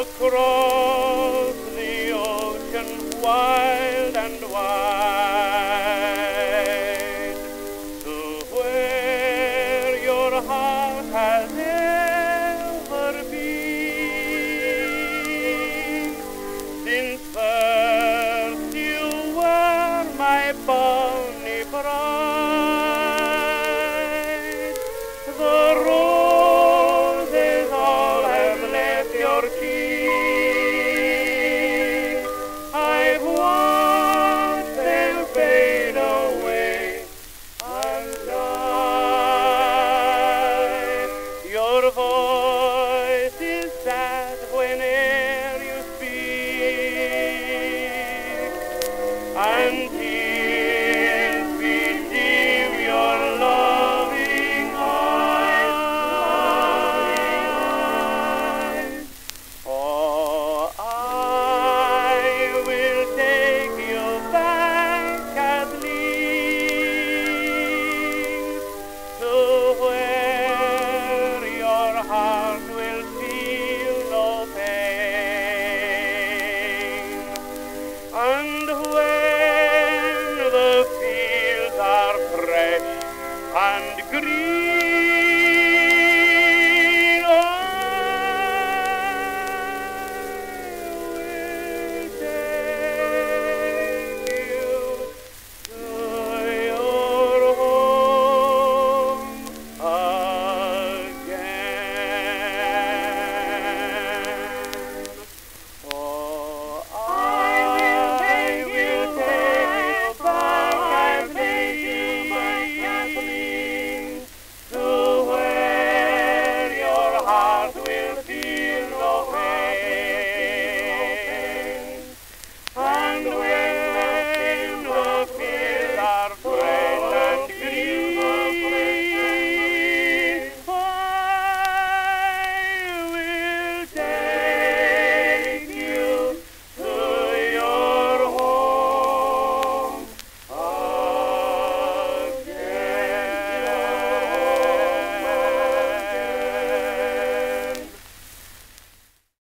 across the ocean wild and wide. To where your heart will feel no pain. And where and green,